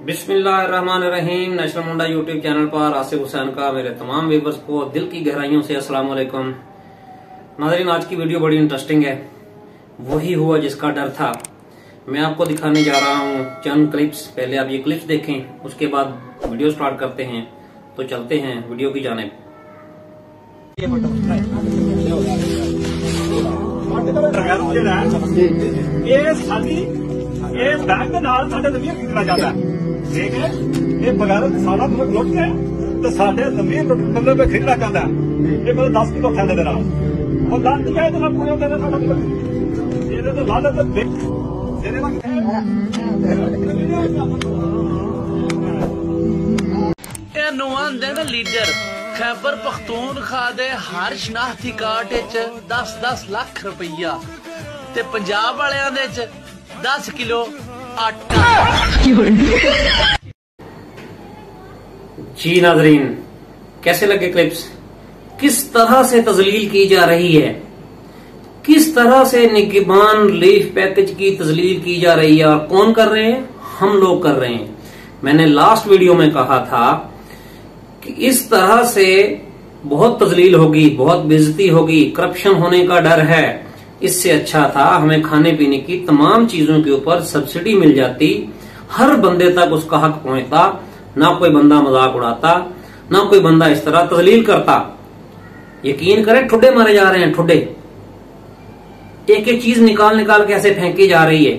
बिस्मिल्लाम national Munda YouTube channel पर आसिफ हुसैन का मेरे तमाम व्यूवर्स को दिल की गहराइयों से अस्सलाम वालेकुम नाजरीन, आज की वीडियो बड़ी इंटरेस्टिंग है। वही हुआ जिसका डर था। मैं आपको दिखाने जा रहा हूँ चंद क्लिप्स पहले आप ये क्लिप्स देखें, उसके बाद वीडियो स्टार्ट करते हैं। तो चलते हैं वीडियो की जाने ये ये बैग के नाल साढ़े नवीं खिंचना चाहता ਠੀਕ ਹੈ ਇਹ ਬਗੈਰ ਸਾਡਾ ਮੁਲਕ ਲੁੱਟ ਕੇ ਤੇ ਸਾਡੇ ਜ਼ਮੀਨ ਲੁੱਟ ਬੰਦੇ ਪੇ ਖਰੀਦਣਾ ਇਹ ਮੇਰੇ 10 ਕਿਲੋ ਥੈਲੇ ਦੇ ਨਾਲ ਉਹ ਲੰਡ ਗਿਆ ਇਹਦੇ ਨਾਲ ਪੂਰੇ ਉਹਦੇ ਸਾਡਾ ਮੁਲਕ। ਇਹਦੇ ਤੋਂ ਲਾਦਾ ਤੇ ਬੇ- ਨਾਲ ਇਹ ਨੂੰ ਆਂਦੇ ਨੇ ਲੀਡਰ, ਖੈਬਰ ਪਖਤੂਨਖਵਾ ਦੇ ਹਰ ਸ਼ਨਾਖਤੀ ਕਾਰਡ ਵਿੱਚ 10-10 ਲੱਖ ਰੁਪਈਆ ਤੇ ਪੰਜਾਬ ਵਾਲਿਆਂ ਦੇ ਚ 10 ਕਿਲੋ जी नाजरीन, कैसे लगे क्लिप्स? किस तरह से तजलील की जा रही है? किस तरह से निगबान लीफ पैकेज की तजलील की जा रही है? और कौन कर रहे हैं? हम लोग कर रहे हैं। मैंने लास्ट वीडियो में कहा था कि इस तरह से बहुत तजलील होगी, बहुत बेजती होगी करप्शन होने का डर है। इससे अच्छा था, हमें खाने पीने की तमाम चीज़ों के ऊपर सब्सिडी मिल जाती। हर बंदे तक उसका हक पहुँचता, ना कोई बंदा मज़ाक उड़ाता, ना कोई बंदा इस तरह तजलील करता। यकीन करें ठुडे मारे जा रहे हैं ठुडे एक एक चीज़ निकाल निकाल के ऐसे फेंकी जा रही है।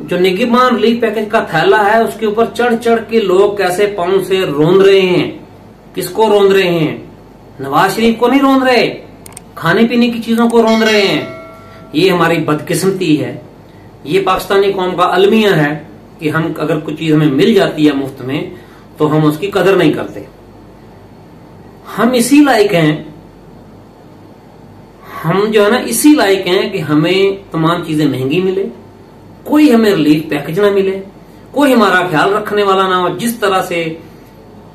जो निगमान रिलीफ पैकेज का थैला है, उसके ऊपर चढ़ चढ़ के लोग कैसे पाँव से रोंद रहे हैं, किसको रोंद रहे हैं? नवाज़ शरीफ को नहीं रोंद रहे? खाने पीने की चीज़ों को रोंद रहे हैं। ये हमारी बदकिस्मती है। ये पाकिस्तानी कौम का अलमिया है कि हम अगर कुछ चीज़ हमें मिल जाती है मुफ़्त में तो हम उसकी कदर नहीं करते। हम इसी लायक हैं। हम जो है ना, इसी लायक हैं कि हमें तमाम चीज़ें महँगी मिले, कोई हमें रिलीफ पैकेज ना मिले, कोई हमारा ख्याल रखने वाला ना हो। जिस तरह से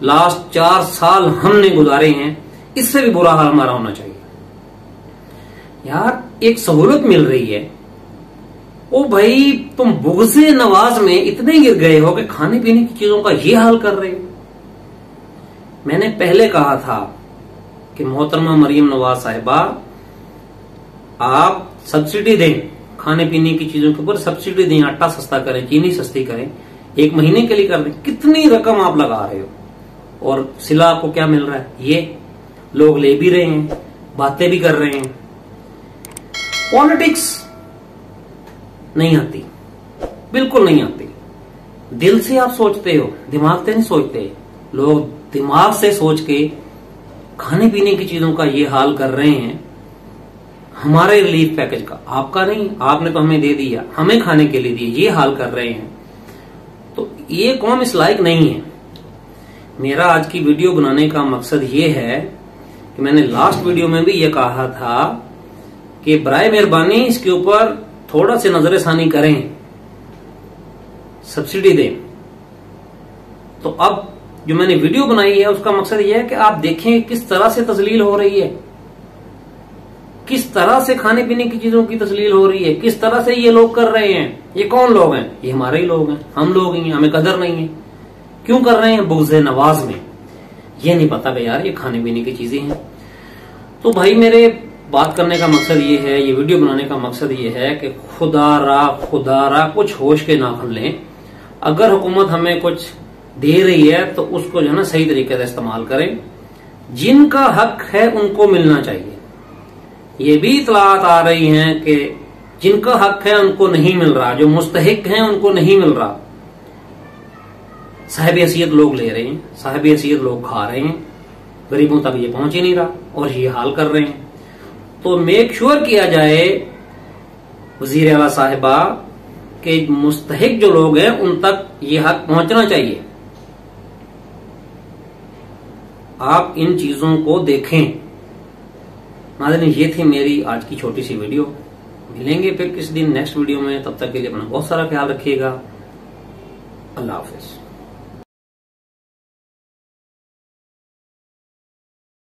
लास्ट चार साल हमने गुजारे हैं, इससे भी बुरा हाल हमारा होना चाहिए। यार, एक सहूलत मिल रही है। ओ भाई, तुम बुगसे नवाज़ में इतने गिर गए हो कि खाने पीने की चीज़ों का ये हाल कर रहे हो। मैंने पहले कहा था कि मोहतरमा मरियम नवाज़ साहिबा, आप सब्सिडी दें खाने पीने की चीज़ों के ऊपर सब्सिडी दें, आटा सस्ता करें, चीनी सस्ती करें, एक महीने के लिए कर दें। कितनी रकम आप लगा रहे हो? और सिला आपको क्या मिल रहा है? ये। लोग ले भी रहे हैं, बातें भी कर रहे हैं। पॉलिटिक्स नहीं आती। बिल्कुल नहीं आती। दिल से आप सोचते हो, दिमाग से नहीं सोचते। लोग दिमाग से सोच के खाने पीने की चीज़ों का ये हाल कर रहे हैं। हमारे रिलीफ पैकेज का, आपका नहीं, आपने तो हमें दे दिया। हमें खाने के लिए दिए, ये हाल कर रहे हैं। तो ये कौम इस लायक नहीं है? मेरा आज की वीडियो बनाने का मकसद ये है कि मैंने लास्ट वीडियो में भी ये कहा था कि बरए मेहरबानी, इसके ऊपर थोड़ा से नज़र करें। सब्सिडी दें। तो अब जो मैंने वीडियो बनाई है, उसका मकसद यह है कि आप देखें किस तरह से तजलील हो रही है। किस तरह से खाने पीने की चीज़ों की तस्लील हो रही है। किस तरह से ये लोग कर रहे हैं। ये कौन लोग हैं? ये हमारे ही लोग हैं। हम लोग ही हैं हमें कदर नहीं है। क्यों कर रहे हैं? बुगज नवाज़ में। ये नहीं पता भाई यार, ये खाने पीने की चीज़ें हैं। तो भाई मेरे बात करने का मकसद ये है, ये वीडियो बनाने का मकसद ये है कि खुदा रा खुदा रा, कुछ होश के नाखन लें। अगर हुकूमत हमें कुछ दे रही है तो उसको जो है ना सही तरीके से इस्तेमाल करें। जिनका हक है, उनको मिलना चाहिए। ये भी इतलात आ रही हैं कि जिनका हक है, उनको नहीं मिल रहा। जो मुस्तहिक हैं, उनको नहीं मिल रहा। साहिब हैसियत लोग ले रहे हैं, साहिब हैसियत लोग खा रहे हैं। गरीबों तक ये पहुँच ही नहीं रहा, और ये हाल कर रहे हैं। तो मेक श्योर किया जाए वज़ीर अला साहिबा के मुस्तक जो लोग हैं, उन तक ये हक पहुँचना चाहिए। आप इन चीज़ों को देखें। नाजरीन ये थी मेरी आज की छोटी सी वीडियो। मिलेंगे फिर किस दिन नेक्स्ट वीडियो में। तब तक के लिए अपना बहुत सारा ख्याल रखिएगा। अल्लाह हाफिज।